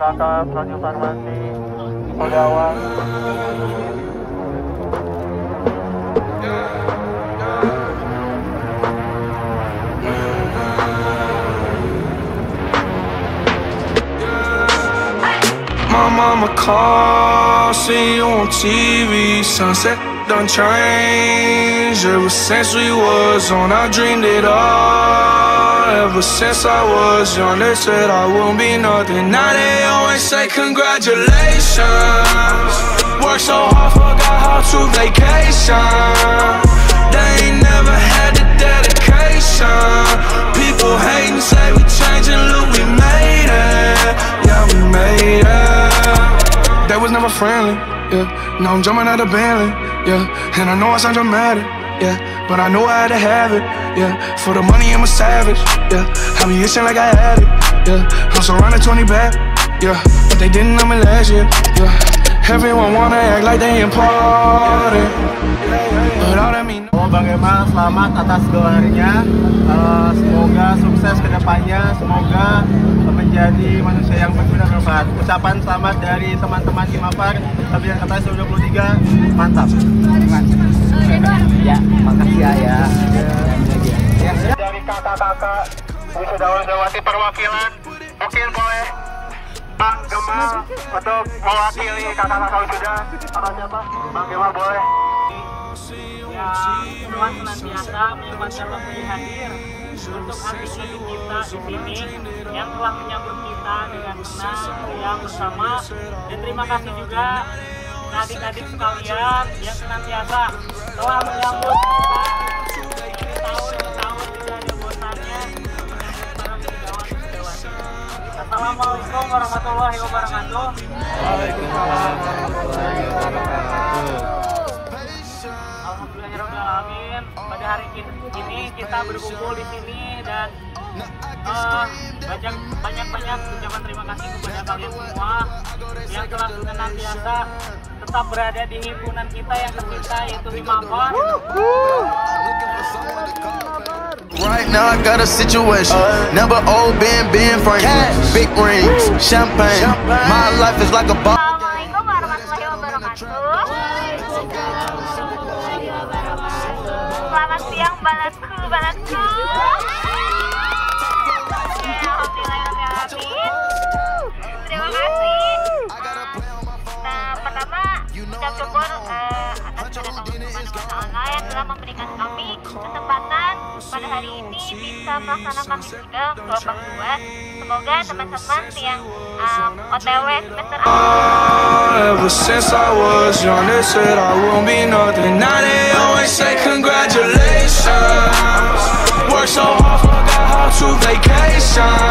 kakak Prodi Farmasi Sodawan My mama call, see you on TV. Sunset done changed. Ever since we was on, I dreamed it all. Ever since I was young, they said I won't be nothing. Now they always say congratulations. Work so hard, forgot how to vacation. They ain't never had the dedication. People hating, say we changing, look, we made it. Yeah, we made it. They was never friendly, yeah. Now I'm jumping out of Bentley, yeah. And I know I sound dramatic, yeah. But I know I had to have it, yeah. For the money, I'm a savage, yeah. I be itching like I had it, yeah. I'm surrounded 20 back, yeah. But they didn't know me last year, yeah. Everyone wanna act like they important, Bang Emal, selamat atas gelarnya Eh, Semoga sukses ke depannya Semoga menjadi manusia yang berguna bermanfaat. Ucapan selamat dari teman-teman Kimapar Kabinet Kata 23 Mantap. Ya, makasih ya ya. Ya, dari kakak-kakak Wisudawan-Dawati perwakilan Mungkin boleh Bang Gemal untuk mewakili kakak-kakak wisuda Atau siapa? Bang Gemal boleh. Ya, telah senantiasa menyempatkan waktunya hadir untuk adik-adik kita di sini yang telah menyambut kita dengan senang, meriah bersama. Dan terima kasih juga adik-adik sekalian yang senantiasa telah menyambut kita ini tahun ke tahun tidak ada bosannya dengan para wisudawan-wisudawati. Assalamualaikum warahmatullahi wabarakatuh. Kita berkumpul di sini dan eh, banyak banyak banyak ucapan terima kasih kepada kalian semua yang telah senantiasa tetap berada di himpunan kita yang tercinta yaitu Himapar. Right now I got a situation. Number old Ben Ben Frank. Big rings, champagne. My life is like a bar. Balasku, balasku. Ya, alhamdulillahirrahmanirrahim. Terima kasih. Nah, pertama ucap syukur eh, atas yang telah memberikan kami kesempatan pada hari ini bisa melaksanakan wisuda gelombang dua. Semoga teman-teman yang um, OTW semester shine.